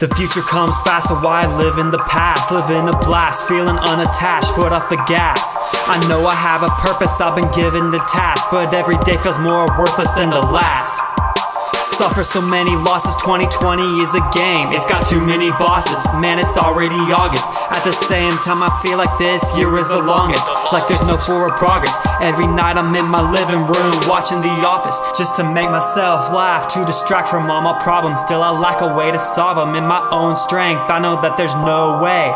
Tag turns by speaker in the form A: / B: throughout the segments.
A: The future comes fast, so why live in the past? Live in a blast, feeling unattached, foot off the gas. I know I have a purpose, I've been given the task, but every day feels more worthless than the last. Suffer so many losses, 2020 is a game. It's got too many bosses, man, it's already August. At the same time, I feel like this year is the longest. Like there's no forward progress. Every night I'm in my living room watching The Office just to make myself laugh, to distract from all my problems. Still, I lack a way to solve them in my own strength. I know that there's no way.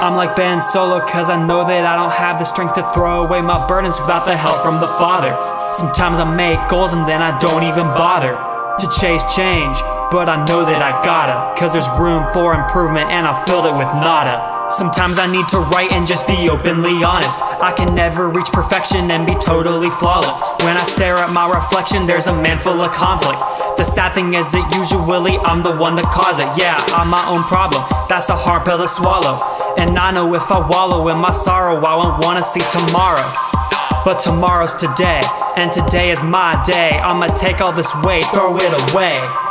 A: I'm like Ben Solo, cause I know that I don't have the strength to throw away my burdens without the help from the Father. Sometimes I make goals and then I don't even bother to chase change, but I know that I gotta, cause there's room for improvement and I filled it with nada. Sometimes I need to write and just be openly honest. I can never reach perfection and be totally flawless. When I stare at my reflection, there's a man full of conflict. The sad thing is that usually I'm the one to cause it. Yeah, I'm my own problem. That's a hard pill to swallow. And I know if I wallow in my sorrow, I won't wanna see tomorrow. But tomorrow's today, and today is my day. I'ma take all this weight, throw it away.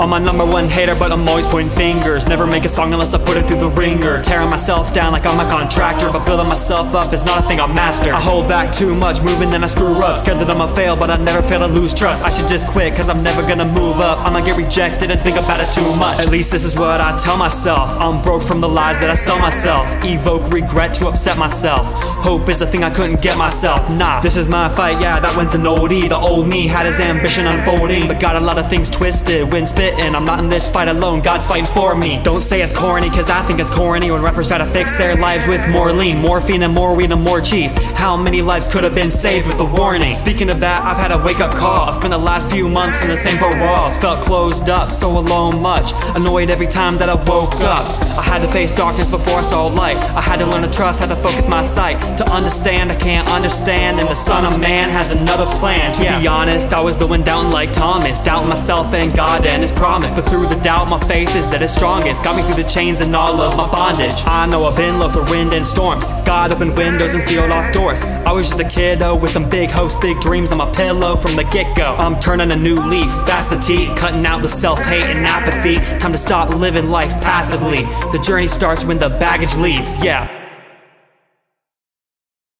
A: I'm my number one hater, but I'm always pointing fingers. Never make a song unless I put it through the wringer. Tearing myself down like I'm a contractor, but building myself up is not a thing I master. I hold back too much, moving then I screw up. Scared that I'ma fail, but I never fail to lose trust. I should just quit, cause I'm never gonna move up. I'ma get rejected and think about it too much. At least this is what I tell myself. I'm broke from the lies that I sell myself. Evoke regret to upset myself. Hope is a thing I couldn't get myself. Nah, this is my fight, yeah, that wins an oldie. The old me had his ambition unfolding, but got a lot of things twisted when spit spitting. I'm not in this fight alone, God's fighting for me. Don't say it's corny, cause I think it's corny when rappers try to fix their lives with more lean, morphine, and more weed and more cheese. How many lives could have been saved with a warning? Speaking of that, I've had a wake up call. Spent the last few months in the same four walls. Felt closed up, so alone much. Annoyed every time that I woke up. I had to face darkness before I saw light. I had to learn to trust, had to focus my sight. To understand, I can't understand, and the Son of Man has another plan. To yeah. be honest, I was the one doubting like Thomas, doubting myself and God and His promise. But through the doubt, my faith is at its strongest. Got me through the chains and all of my bondage. I know I've been low through wind and storms. God opened windows and sealed off doors. I was just a kiddo with some big hopes, big dreams on my pillow from the get go. I'm turning a new leaf, tea. Cutting out the self hate and apathy. Time to stop living life passively. The journey starts when the baggage leaves, yeah.